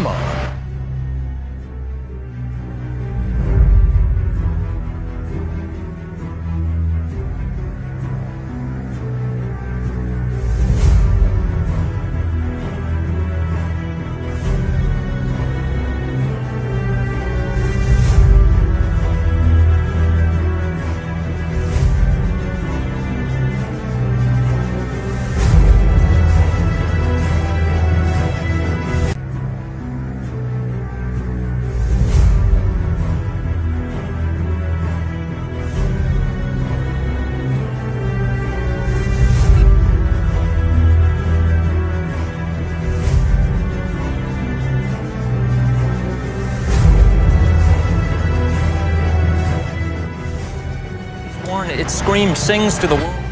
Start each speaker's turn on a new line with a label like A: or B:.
A: Come on. Scream sings to the world.